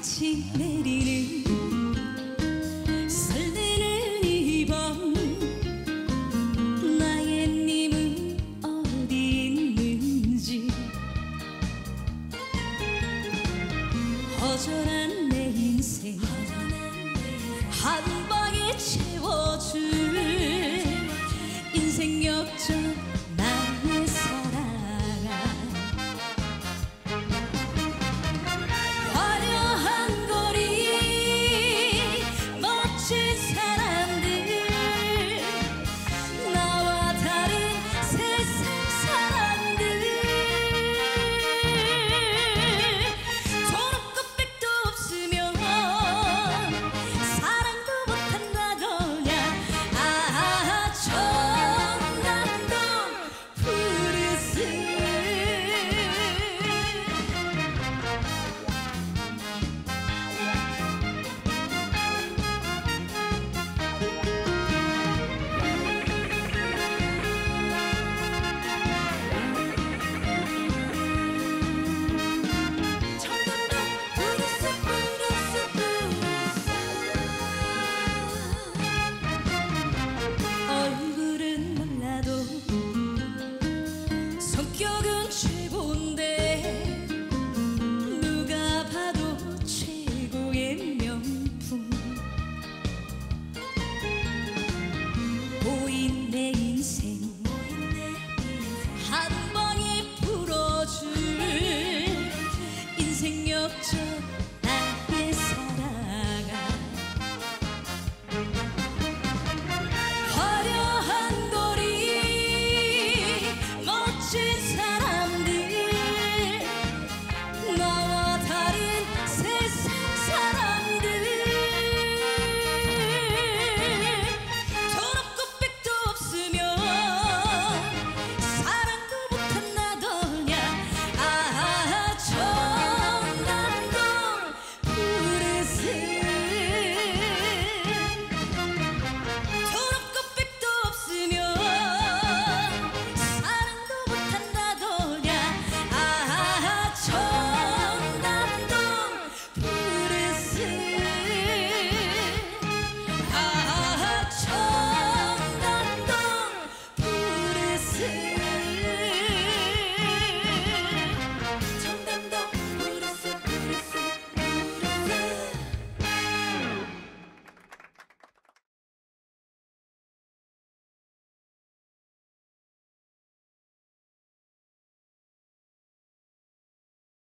빛이 내리는 설레는 이밤. 나의 님은 어디 있는지. 허전한 내 인생. 허전한 내 인생.